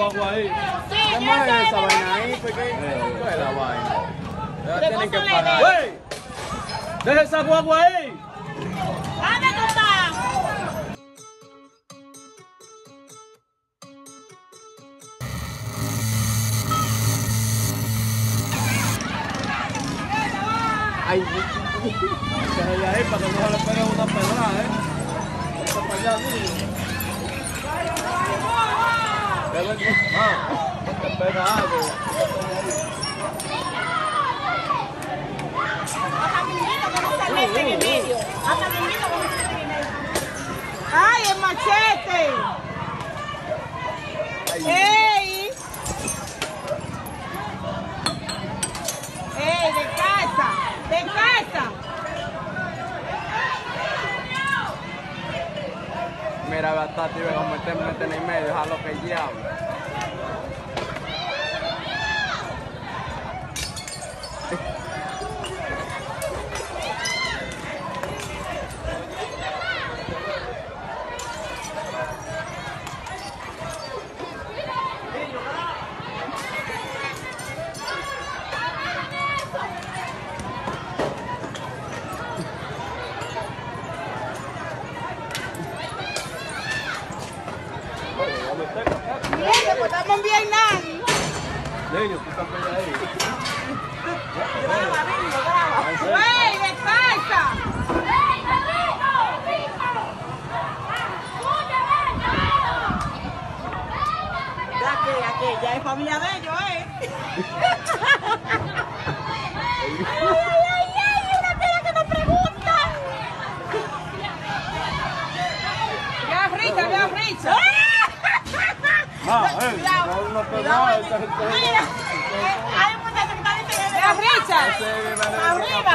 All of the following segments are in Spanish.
guagua ahí. Sí, ¿Qué yo más sé, es esa de vaina ahí? ¿Por qué? ¿Cuál es la vaina? Ya tienen que Pregúntale pagar. de- ¡Wey! ¡Deja esa guagua ahí! ¿Dónde tú estás? Ay, Deja de ahí para que no se le pegue una pedrada, ¿eh? Está para allá, mire. Ah, no te pega algo. Hasta Minguito que no se mete en el medio. ¡Ay, el machete! ¡Ey! ¡Ey, de casa! ¡De casa! Mira, iba a meterme mete en el medio, déjalo que el pues ya es familia de ellos, ¿eh? ay, ay, ay, una tela que me preguntan. Vea Richard, vea Richard. Ah, eh, no, no pega, esa gente- Mira, hay un muchacho que está diciendo, vea Richard. Arriba,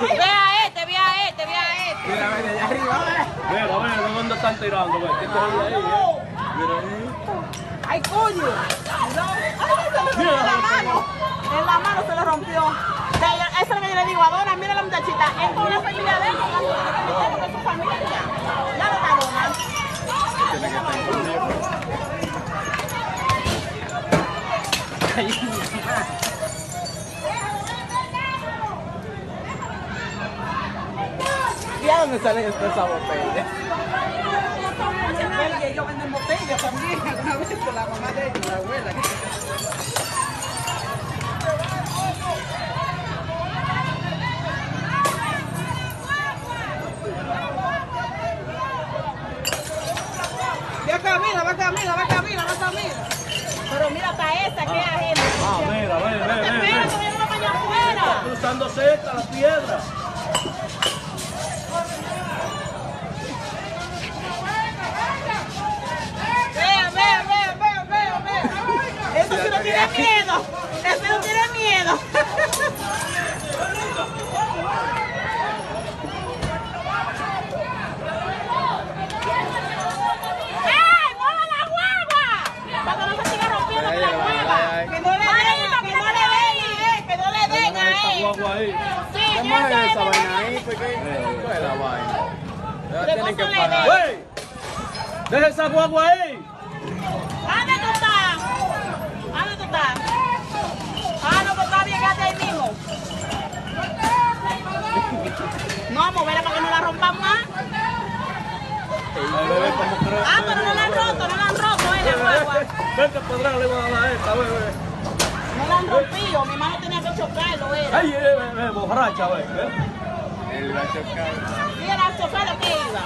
vea este, vea este, vea este. Mira, ven allá arriba. Mira, mira, ¿de dónde están tirando, eh? Mira ahí. ¡Ay, coño! No, ¡Ay, se le rompió la mano! En la mano se le rompió. Eso es lo que yo le digo a Dona, mira la muchachita, es una familia de la es su familia. Ya lo está Dona. El ¿Y a dónde salen estas esa botella? En Belgia ellos venden botellas también, con la mamá de la abuela. Camila, va Camila, va Camila, va Camila. Pero mira, hasta esa que es ajena. Ah, mira, ve, ve, ve, ve. Cruzando cerca la piedra. Vea, vea, vea, vea, vea, vea. Eso sí no tiene miedo. Eso no tiene miedo. ¡Ey! ¡Mueva la guagua! Para que no se siga rompiendo Ay, que la ay, mueva. ay, ay. Que no le den, que no le den, eh, que no le den Deja esa a él. guagua ahí. ¿Qué es esa vaina ahí? ¿Por qué? ¿Cuál es la vaina? Ya tienen que pagar. ¡Wey! ¡Deja esa guagua ahí! ¿Dónde tú estás? ¿Dónde tú estás? Ah, no, pues está bien, quédate ahí mismo. No, a moverla para que no la rompan más. Bebé. Ah, pero no la han roto, no la han roto, eh, la guagua. Ven que podrán le van a dar esta, ve, rompido, mi hermano tenía que chocarlo, era. Ay, eh, ve, ve, borracha, ve. ve. Él va a chocar. Mira la chofer lo que iba.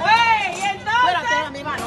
Güey, y entonces. Espérate, mi hermano.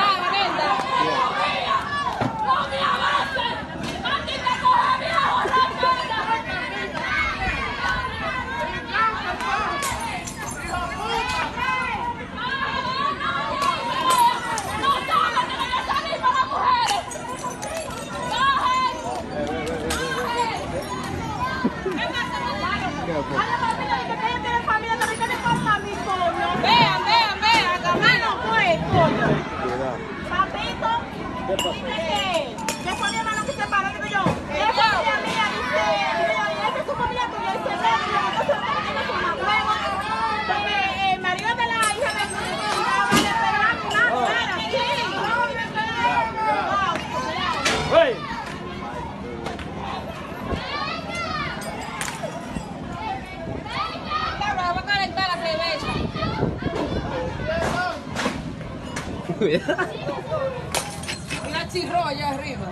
¡No me avances! ¡Aquí te coge, viejo! ¿Qué pasó? Eh, ¿Qué fue mi hermano que se paró? Digo yo, es familia mía, dice, digo yo, ¿y esa es su familia tuya? Dice, no, digo, entonces no tiene su mamá. Porque eh, el marido de la hija de mi mamá le pegaron una cara, sí. Wow, ¡Hey! Cabra, va a calentar la cerveza. Mira chirro allá arriba.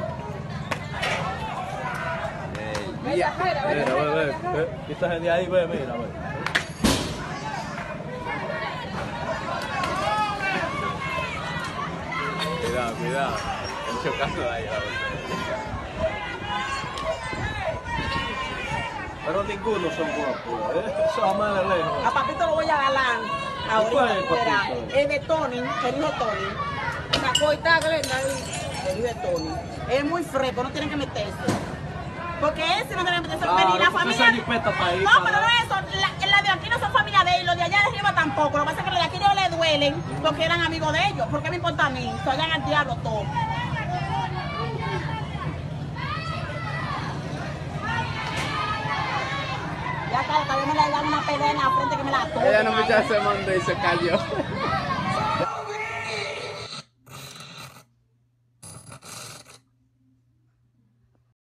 Mira, Mira, ve, ven, ve. Quítate de ahí, ve, mira, ve. Cuidado, cuidado. Mucho caso de ahí, la. Pero ninguno son guapos, ¿eh? Más de lejos. A papito lo voy a galar. Es Ahorita, papito? el de Tony, el hijo Tony. Sacó y está Glenda. El hijo de Tony. Es muy fresco, no tienen que meterse. Porque ese no tiene que meterse. Claro, ni la familia. ahí, no, para- pero no es eso. La, la de aquí no son familia de ellos, los de allá de arriba tampoco. Lo que pasa es que los de aquí no le duelen porque eran amigos de ellos. ¿Por qué me importa a mí? Vayan al diablo todos. Ya está, todavía me la dan una pelea en la frente que me la toca. Ella no me echó ese mando y se cayó.